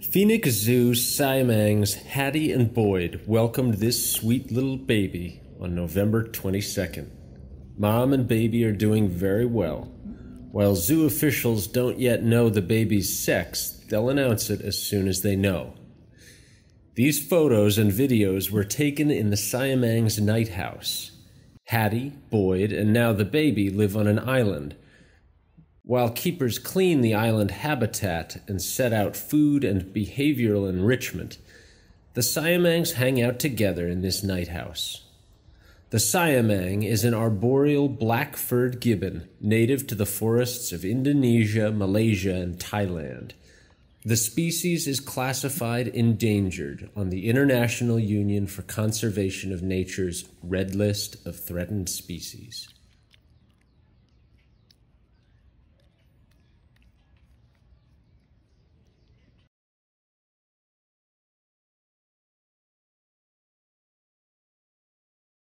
Phoenix Zoo Siamangs Haddie and Boyd welcomed this sweet little baby on November 22nd. Mom and baby are doing very well. While zoo officials don't yet know the baby's sex, they'll announce it as soon as they know. These photos and videos were taken in the Siamangs Night House. Haddie, Boyd, and now the baby live on an island while keepers clean the island habitat and set out food and behavioral enrichment, the Siamangs hang out together in this night house. The Siamang is an arboreal black furred gibbon native to the forests of Indonesia, Malaysia, and Thailand. The species is classified endangered on the International Union for Conservation of Nature's Red List of Threatened Species.